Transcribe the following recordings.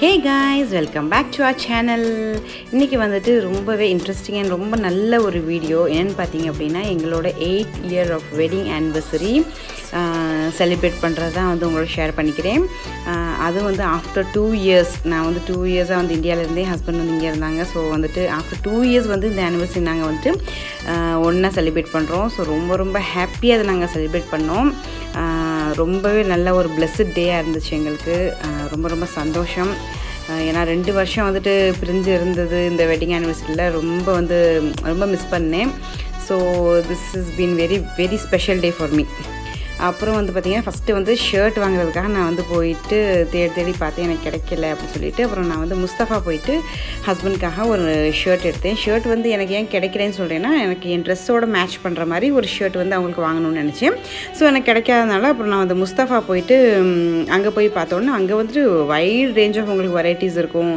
Hey guys welcome back to our channel இன்றைக்கி வந்துட்டு ரொம்பவே இன்ட்ரெஸ்டிங் அண்ட் ரொம்ப நல்ல ஒரு வீடியோ என்னென்னு பார்த்தீங்க அப்படின்னா எங்களோட eight year of wedding anniversary celebrate பண்ணுறது தான் வந்து உங்களோட ஷேர் பண்ணிக்கிறேன். அது வந்து ஆஃப்டர் டூ இயர்ஸ் நான் வந்து டூ இயர்ஸாக வந்து இந்தியாவிலேருந்தே ஹஸ்பண்ட் வந்து இங்கே இருந்தாங்க. ஸோ வந்துட்டு ஆஃப்டர் டூ இயர்ஸ் வந்து இந்த ஆனிவர்சரி நாங்கள் வந்துட்டு ஒன்றா செலிப்ரேட் பண்ணுறோம் ஸோ ரொம்ப ரொம்ப ஹாப்பியாக அதை நாங்கள் செலிப்ரேட் பண்ணோம். ரொம்பவே நல்ல ஒரு பிளெஸ்ட் டேயாக இருந்துச்சு எங்களுக்கு. ரொம்ப ரொம்ப சந்தோஷம். ஏன்னா ரெண்டு வருஷம் வந்துட்டு பிரிஞ்சு இருந்தது இந்த வெட்டிங் ஆனிவர்சரியில் ரொம்ப வந்து ரொம்ப மிஸ் பண்ணேன். So this is been very very special day for me அப்புறம் வந்து பார்த்திங்கன்னா ஃபஸ்ட்டு வந்து ஷர்ட் வாங்குறதுக்காக நான் வந்து போயிட்டு தேடி தேடி பார்த்தேன் எனக்கு கிடைக்கல அப்படின்னு சொல்லிட்டு. அப்புறம் நான் வந்து முஸ்தஃபா போயிட்டு ஹஸ்பண்ட்காக ஒரு ஷர்ட் எடுத்தேன். ஷர்ட் வந்து எனக்கு ஏன் கிடைக்கலன்னு சொல்கிறேன்னா எனக்கு என் ட்ரெஸ்ஸோட மேட்ச் பண்ணுற மாதிரி ஒரு ஷர்ட் வந்து அவங்களுக்கு வாங்கணும்னு நினச்சேன். ஸோ எனக்கு கிடைக்காதனால அப்புறம் நான் வந்து முஸ்தஃபா போயிட்டு அங்கே போய் பார்த்தோன்னே அங்கே வந்துட்டு வைட் ரேஞ்ச் ஆஃப் உங்களுக்கு வெரைட்டிஸ் இருக்கும்.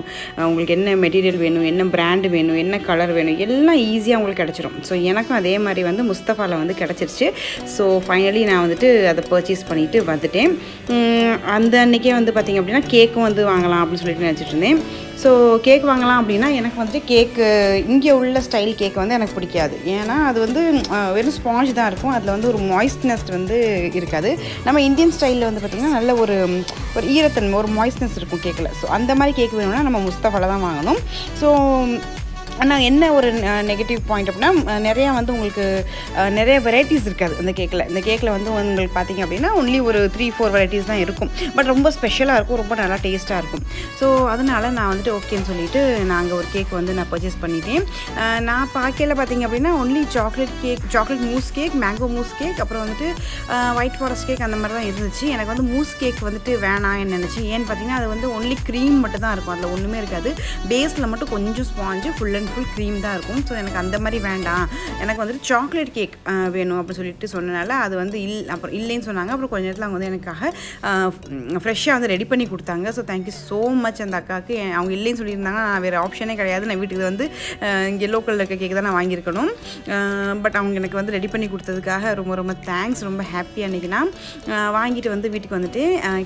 உங்களுக்கு என்ன மெட்டீரியல் வேணும் என்ன பிராண்டு வேணும் என்ன கலர் வேணும் எல்லாம் ஈஸியாக உங்களுக்கு கிடச்சிரும். ஸோ எனக்கும் அதே மாதிரி வந்து முஸ்தஃபாவில் வந்து கிடச்சிருச்சு. ஸோ ஃபைனலி நான் வந்துட்டு அதை பர்ச்சேஸ் பண்ணிவிட்டு வந்துட்டேன். அந்த அன்றைக்கே வந்து பார்த்திங்க அப்படின்னா கேக்கும் வந்து வாங்கலாம் அப்படின்னு சொல்லிட்டு நினச்சிட்டு இருந்தேன். ஸோ கேக் வாங்கலாம் அப்படின்னா எனக்கு வந்துட்டு கேக்கு இங்கே உள்ள ஸ்டைல் கேக் வந்து எனக்கு பிடிக்காது. ஏன்னா அது வந்து வெறும் ஸ்பாஞ்ச் தான் இருக்கும். அதில் வந்து ஒரு மாய்ஸ்ட்னஸ் வந்து இருக்காது. நம்ம இந்தியன் ஸ்டைலில் வந்து பார்த்திங்கன்னா நல்ல ஒரு ஒரு ஈரத்தன்மை ஒரு மாய்ஸ்ட்னஸ் இருக்கும் கேக்கில் ஸோ அந்த மாதிரி கேக் வேணும்னா நம்ம முஸ்தஃபாவில் தான் வாங்கணும். ஸோ ஆனால் என்ன ஒரு நெகட்டிவ் பாயிண்ட் அப்படின்னா நிறையா வந்து உங்களுக்கு நிறைய வெரைட்டிஸ் இருக்காது இந்த கேக்கில் இந்த கேக்கில் வந்து உங்களுக்கு பார்த்தீங்க அப்படின்னா ஒன்லி ஒரு த்ரீ ஃபோர் வெரைட்டிஸ் தான் இருக்கும். பட் ரொம்ப ஸ்பெஷலாக இருக்கும் ரொம்ப நல்லா டேஸ்ட்டாக இருக்கும். ஸோ அதனால் நான் வந்துட்டு ஓகேன்னு சொல்லிட்டு நாங்கள் ஒரு கேக் வந்து நான் பர்ச்சேஸ் பண்ணிட்டேன். நான் பார்க்கல பார்த்தீங்க அப்படின்னா only chocolate cake chocolate mousse cake mango mousse cake அப்புறம் வந்துட்டு ஒயிட் ஃபாரஸ்ட் கேக் அந்த மாதிரி தான் இருந்துச்சு. எனக்கு வந்து மூஸ் கேக் வந்துட்டு வேணாம்னு நினச்சி ஏன்னு பார்த்தீங்கன்னா அது வந்து ஒன்லி க்ரீம் மட்டும் தான் இருக்கும். அதில் ஒன்றுமே இருக்காது. பேஸில் மட்டும் கொஞ்சம் sponge full and full cream தான் இருக்கும். ஸோ எனக்கு அந்த மாதிரி வேண்டாம். எனக்கு வந்துட்டு சாக்லேட் கேக் வேணும் அப்படின்னு சொல்லிட்டு சொன்னனால அது வந்து இல் அப்புறம் இல்லைன்னு சொன்னாங்க. அப்புறம் கொஞ்ச நேரத்தில் அவங்க வந்து எனக்காக ஃப்ரெஷ்ஷாக வந்து ரெடி பண்ணி கொடுத்தாங்க. ஸோ தேங்க்யூ ஸோ மச் அந்த அக்காவுக்கு. அவங்க இல்லைன்னு சொல்லியிருந்தாங்க நான் வேறு ஆப்ஷனே கிடையாது. நான் வீட்டுக்கு வந்து இங்கே லோக்கலில் இருக்க கேக் தான் நான் வாங்கியிருக்கணும். பட் அவங்க எனக்கு வந்து ரெடி பண்ணி கொடுத்ததுக்காக ரொம்ப ரொம்ப தேங்க்ஸ் ரொம்ப ஹாப்பியாக அன்றைக்கி நான் வாங்கிட்டு வந்து வீட்டுக்கு வந்துட்டு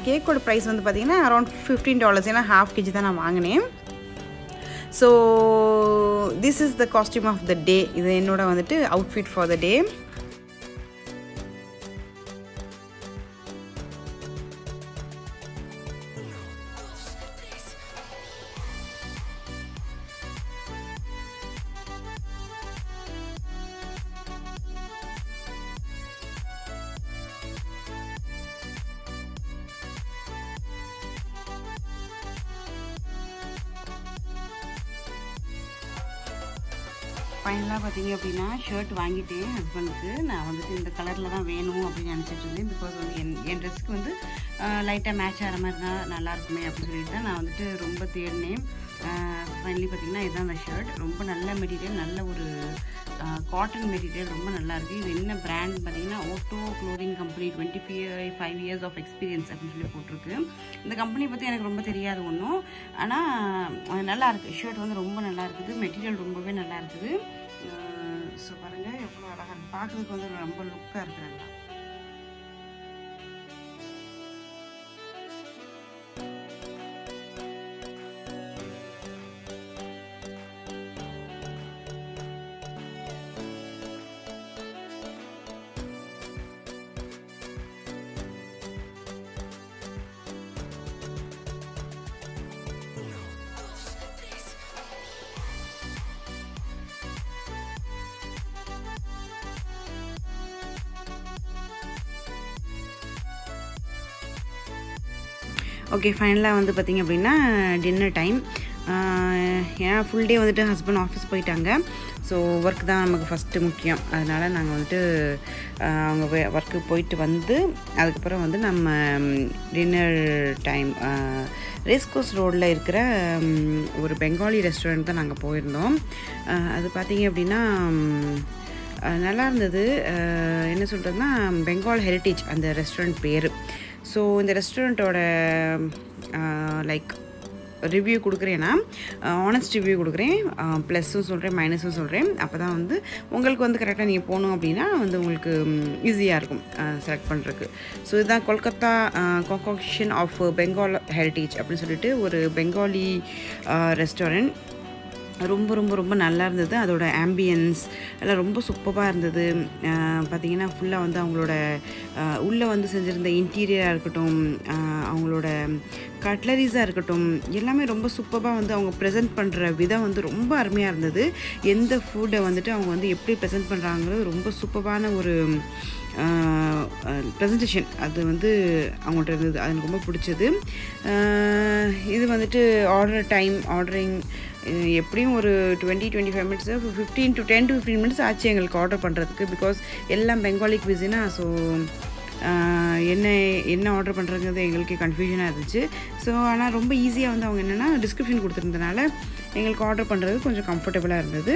கேக்கோட ப்ரைஸ் வந்து பார்த்திங்கன்னா அரௌண்ட் ஃபிஃப்டீன் டாலர்ஸ் ஏன்னா ஹாஃப் கேஜி தான் நான் வாங்கினேன். So this is the costume of the day இது என்னோட வந்துட்டு அவுட்ஃபிட் ஃபார் த டே ஃபைனலாக பார்த்தீங்க அப்படின்னா ஷர்ட் வாங்கிட்டேன் ஹஸ்பண்டுக்கு நான் வந்துட்டு இந்த கலரில் தான் வேணும் அப்படின்னு நினச்சிட்டு இருந்தேன். பிகாஸ் வந்து என் என் ட்ரெஸ்க்கு வந்து லைட்டாக மேட்ச் ஆகிற மாதிரி தான் நல்லா இருக்குமே அப்படின்னு சொல்லிட்டு தான் நான் வந்துட்டு ரொம்ப தேடினேன். ஃபைனலி பார்த்தீங்கன்னா இதுதான் அந்த ஷர்ட் ரொம்ப நல்ல மெட்டீரியல் நல்ல ஒரு காட்டன் மெட்டீரியல் ரொம்ப நல்லாயிருக்கு இது என்ன பிராண்ட் பார்த்தீங்கன்னா Otto clothing company twenty five years of experience அப்படின்னு சொல்லி போட்டிருக்கு. இந்த கம்பெனி பற்றி எனக்கு ரொம்ப தெரியாது ஒன்றும் ஆனால் நல்லா இருக்குது ஷர்ட் வந்து ரொம்ப நல்லா இருக்குது. மெட்டீரியல் ரொம்பவே நல்லா இருக்குது. ஸோ பாருங்கள் எவ்வளோ அழகாக பார்க்குறதுக்கு வந்து ரொம்ப லுக்காக இருக்குது நல்லா ஓகே ஃபைனலாக வந்து பார்த்திங்க அப்படின்னா டின்னர் டைம் ஏன்னா ஃபுல் டே வந்துட்டு ஹஸ்பண்ட் ஆஃபீஸ் போயிட்டாங்க. ஸோ ஒர்க் தான் நமக்கு ஃபஸ்ட்டு முக்கியம். அதனால் நாங்கள் வந்துட்டு அவங்க ஒர்க்கு போயிட்டு வந்து அதுக்கப்புறம் வந்து நம்ம டின்னர் டைம் ரேஸ்கோஸ் ரோடில் இருக்கிற ஒரு பெங்காலி ரெஸ்டாரண்ட் தான் நாங்கள் போயிருந்தோம். அது பார்த்தீங்க அப்படின்னா நல்லா இருந்தது. என்ன சொல்கிறதுனா பெங்கால் ஹெரிட்டேஜ் அந்த ரெஸ்டாரண்ட் பேர். ஸோ இந்த ரெஸ்டாரண்ட்டோட லைக் ரிவ்யூ கொடுக்குறேன்னா ஆனஸ்ட் ரிவ்யூ கொடுக்குறேன். ப்ளஸ்ஸும் சொல்கிறேன் மைனஸும் சொல்கிறேன் அப்போ தான் வந்து உங்களுக்கு வந்து கரெக்டாக நீங்கள் போகணும் அப்படின்னா வந்து உங்களுக்கு ஈஸியாக இருக்கும் செலக்ட் பண்ணுறதுக்கு ஸோ இதுதான் Kolkata concoction of Bengal heritage அப்படின்னு சொல்லிட்டு ஒரு பெங்காலி ரெஸ்டாரண்ட் ரொம்ப ரொம்ப ரொம்ப நல்லா இருந்தது. அதோட ஆம்பியன்ஸ் எல்லாம் ரொம்ப சூப்பராக இருந்தது. பார்த்திங்கன்னா ஃபுல்லாக வந்து அவங்களோட உள்ளே வந்து செஞ்சுருந்த இன்டீரியராக இருக்கட்டும் அவங்களோட கட்லரிஸாக இருக்கட்டும் எல்லாமே ரொம்ப சூப்பராக வந்து அவங்க ப்ரெசென்ட் பண்ணுற விதம் வந்து ரொம்ப அருமையாக இருந்தது. எந்த ஃபுட்டை வந்துட்டு அவங்க வந்து எப்படி ப்ரெசென்ட் பண்ணுறாங்கிறது ரொம்ப சூப்பரான ஒரு ப்ரெசன்டேஷன் அது வந்து அவங்கள்ட்ட இருந்தது. அது எனக்கு ரொம்ப பிடிச்சது. இது வந்துட்டு ஆர்டர் டைம் ஆர்டரிங் எப்படியும் ஒரு twenty twenty five minutes fifteen to ten to fifteen minutes ஆச்சு எங்களுக்கு ஆர்டர் பண்ணுறதுக்கு பிகாஸ் எல்லாம் பெங்காலி குவிசினா ஸோ என்ன என்ன ஆர்டர் பண்ணுறதுங்கிறது எங்களுக்கு கன்ஃபியூஷனாக இருந்துச்சு. ஸோ ஆனால் ரொம்ப ஈஸியாக வந்து அவங்க என்னென்னா டிஸ்கிரிப்ஷன் கொடுத்துருந்தனால எங்களுக்கு ஆர்டர் பண்ணுறது கொஞ்சம் கம்ஃபர்டபுளாக இருந்தது.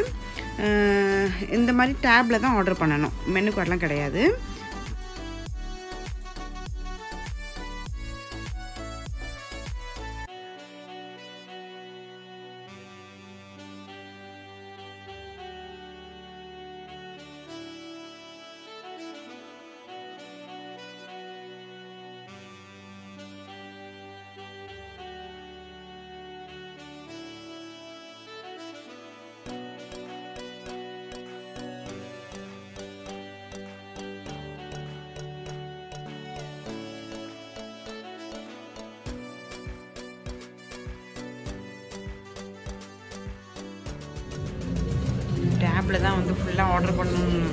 இந்த மாதிரி டேப்பில் தான் ஆர்டர் பண்ணணும். மெனு கார்டெலாம் கிடையாது. டேப்பில் தான் வந்து ஃபுல்லாக ஆர்டர் பண்ணணும்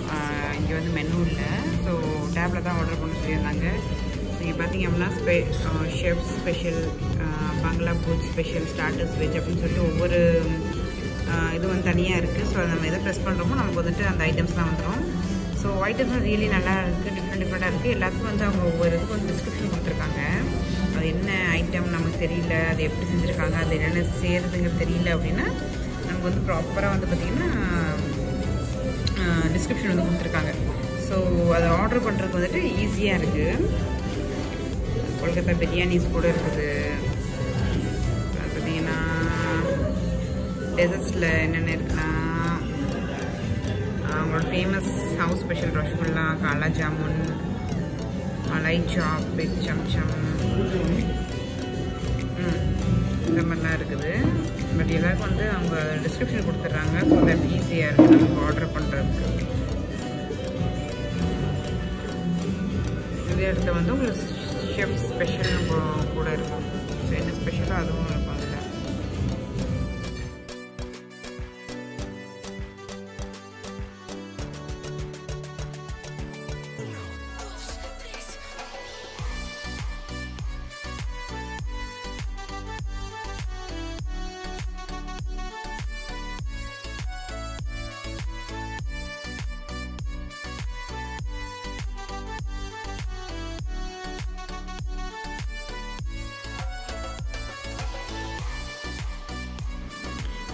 இங்கே வந்து மெனு இல்லை. ஸோ டேப்பில் தான் ஆர்டர் பண்ண சொல்லியிருந்தாங்க. இங்கே பார்த்தீங்க அப்படின்னா ஸ்பெ chef special Bangla food special starters veg அப்படின்னு சொல்லிட்டு ஒவ்வொரு இது வந்து தனியாக இருக்குது ஸோ நம்ம எதை ப்ரெஸ் பண்ணுறோமோ நமக்கு வந்துட்டு அந்த ஐட்டம்ஸ்லாம் வந்துடும் ஸோ ஐட்டம்ஸ் ரியலி நல்லா இருக்குது டிஃப்ரெண்ட் டிஃப்ரெண்ட்டாக இருக்குது எல்லாத்துக்கும் வந்து அவங்க ஒவ்வொரு இதுக்கு வந்து டிஸ்கிரிப்ஷன் கொடுத்துருக்காங்க. அது என்ன ஐட்டம் நமக்கு தெரியல அது எப்படி செஞ்சுருக்காங்க அது என்னென்ன செய்கிறதுங்க தெரியல அப்படின்னா நமக்கு வந்து ப்ராப்பராக வந்து பார்த்திங்கன்னா டிஸ்கிரிப்ஷன் வந்து கொடுத்துருக்காங்க. ஸோ அதை ஆர்டர் பண்ணுறதுக்கு வந்துட்டு ஈஸியாக இருக்குது கொல்கத்தா பிரியாணிஸ் கூட இருக்குது. அது பார்த்திங்கன்னா டெசர்ட்ஸில் என்னென்ன இருக்குன்னா அவங்களோட famous house special rasgulla kala jamun malai chaap veg chamcham இந்த மாதிரிலாம் இருக்குது. பட் எல்லாருக்கும் வந்து அவங்க டிஸ்கிரிப்ஷன் கொடுத்துட்றாங்க. ஸோ தட் ஈஸியாக இருக்குது நமக்கு ஆர்டர் பண்ணுறதுக்கு இதே இடத்துல வந்து உங்களுக்கு ஷெஃப் ஸ்பெஷல் கூட இருக்கும். ஸோ என்ன ஸ்பெஷலாக அதுவும் இருக்கும்.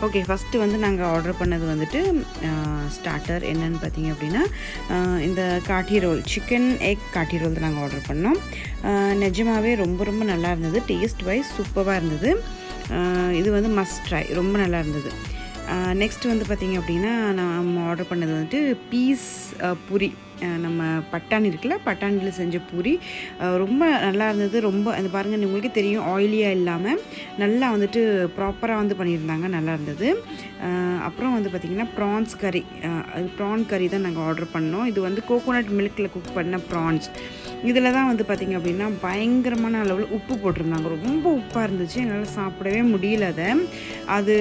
ஓகே ஃபஸ்ட்டு வந்து நாங்கள் ஆர்டர் பண்ணது வந்துட்டு ஸ்டார்டர் என்னன்னு பார்த்தீங்க அப்படின்னா இந்த kathi roll chicken egg kathi roll தான் நாங்கள் ஆர்டர் பண்ணோம். நிஜமாகவே ரொம்ப ரொம்ப நல்லா இருந்தது. டேஸ்ட் வைஸ் சூப்பராக இருந்தது இது வந்து மஸ்ட் ட்ரை ரொம்ப நல்லா இருந்தது. நெக்ஸ்ட் வந்து பார்த்திங்க அப்படின்னா நான் ஆர்டர் பண்ணது வந்துட்டு பீஸ் பூரி. நம்ம பட்டாணி இருக்குல்ல பட்டாணியில் செஞ்ச பூரி. ரொம்ப நல்லா இருந்தது. ரொம்ப அந்த பாருங்கள் உங்களுக்கே தெரியும் ஆயிலியாக இல்லாமல் நல்லா வந்துட்டு ப்ராப்பராக வந்து பண்ணியிருந்தாங்க. நல்லா இருந்தது. அப்புறம் வந்து பார்த்திங்கன்னா ப்ரான்ஸ் கறி அது ப்ரான் கறி தான் நாங்கள் ஆர்டர் பண்ணோம். இது வந்து கோகோனட் மில்கில் குக் பண்ண ப்ரான்ஸ் இதில் தான் வந்து பார்த்திங்க அப்படின்னா பயங்கரமான அளவில் உப்பு போட்டிருந்தாங்க. ரொம்ப உப்பாக இருந்துச்சு. எங்களால் சாப்பிடவே முடியல அதை. அது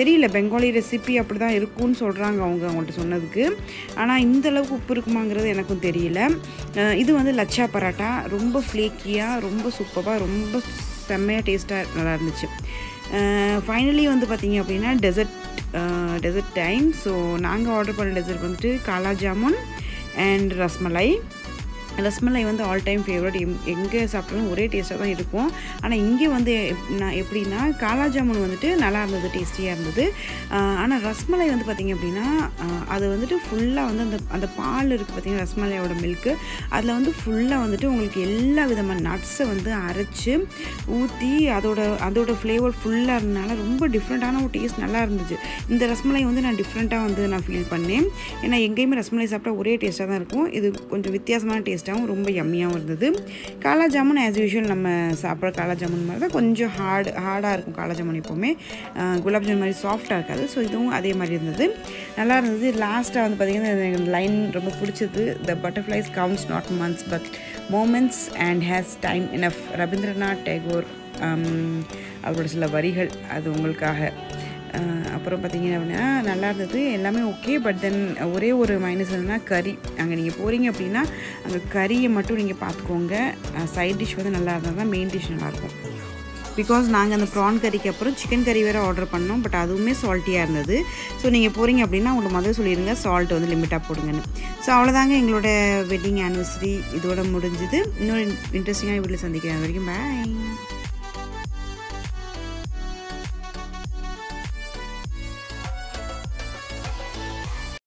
தெரியல. பெங்காலி ரெசிபி அப்படி தான் இருக்கும்னு சொல்கிறாங்க அவங்க அவங்கள்ட்ட சொன்னதுக்கு. ஆனால் இந்த அளவுக்கு உப்பு இருக்குமாங்கிறது எனக்கும் தெரியல. இது வந்து லச்சா பராட்டா. ரொம்ப ஃப்ளேக்கியாக ரொம்ப சூப்பராக ரொம்ப செம்மையாக டேஸ்ட்டாக நல்லா இருந்துச்சு. ஃபைனலி வந்து பார்த்திங்க அப்படின்னா டெசர்ட் டெசர்ட் டைம் ஸோ நாங்கள் ஆர்டர் பண்ண டெசர்ட் வந்துட்டு காலா ஜாமுன் அண்ட் ரஸ்மலை ரஸ்மலை வந்து ஆல் டைம் ஃபேவரட் எங்கே சாப்பிட்டாலும் ஒரே டேஸ்ட்டாக தான் இருக்கும். ஆனால் இங்கே வந்து எப்- நான் எப்படின்னா காலா ஜாமுன் வந்துட்டு நல்லா இருந்தது டேஸ்டியாக இருந்தது. ஆனால் ரஸ்மலை வந்து பார்த்திங்க அப்படின்னா அது வந்துட்டு ஃபுல்லாக வந்து அந்த அந்த பால் இருக்குது பார்த்திங்கன்னா ரஸ்மலையோட மில்க்கு அதில் வந்து ஃபுல்லாக வந்துட்டு உங்களுக்கு எல்லா விதமான நட்ஸை வந்து அரைச்சி ஊற்றி அதோட அதோட ஃப்ளேவர் ஃபுல்லாக இருந்தனால ரொம்ப டிஃப்ரெண்ட்டான ஒரு டேஸ்ட் நல்லா இருந்துச்சு இந்த ரஸ்மலை வந்து நான் டிஃப்ரெண்ட்டாக வந்து நான் ஃபீல் பண்ணேன். ஏன்னா எங்கேயுமே ரஸ்மலை சாப்பிட்டா ஒரே டேஸ்ட்டாக தான் இருக்கும். இது கொஞ்சம் வித்தியாசமான டேஸ்ட் டேஸ்ட்டாகவும் ரொம்ப யம்மியாகவும் இருந்தது. காலா ஜாமுன் ஆஸ் யூஷுவல் நம்ம சாப்பிட்ற காலா ஜாமுன் மாதிரி தான் கொஞ்சம் ஹார்டு ஹார்டாக இருக்கும் காலா ஜாமுன் எப்போவுமே. குலாப் ஜாமுன் மாதிரி சாஃப்டாக இருக்காது. ஸோ இதுவும் அதே மாதிரி இருந்தது. நல்லா இருந்தது. லாஸ்ட்டாக வந்து பார்த்திங்கன்னா லைன் ரொம்ப பிடிச்சது. The butterflies counts not months but moments and has time enough Rabindranath Tagore அவரோட சில வரிகள் அது உங்களுக்காக. அப்புறம் பார்த்தீங்க அப்படின்னா நல்லா இருந்தது. எல்லாமே ஓகே பட் தென் ஒரே ஒரு மைனஸ் என்னன்னா கறி அங்கே நீங்கள் போகிறீங்க அப்படின்னா அங்கே கறியை மட்டும் நீங்கள் பார்த்துக்கோங்க. சைட் டிஷ் வந்து நல்லா இருந்தால் தான் மெயின் டிஷ் நல்லாயிருக்கும் பிகாஸ் நாங்கள் அந்த ப்ரான் கறிக்கு அப்புறம் சிக்கன் கறி வேறு ஆர்டர் பண்ணோம் பட் அதுவுமே சால்ட்டியாக இருந்தது. ஸோ நீங்கள் போகிறீங்க அப்படின்னா உங்களுக்கு முதல்ல சொல்லிடுங்க சால்ட் வந்து லிமிட்டாக போடுங்கன்னு. ஸோ அவ்வளோதாங்க எங்களோட வெட்டிங் ஆனிவர்சரி இதோட முடிஞ்சுது. இன்னொரு இன்ட்ரெஸ்டிங்காக வீட்டில் சந்திக்கிறேன். அது வரைக்கும் பாய்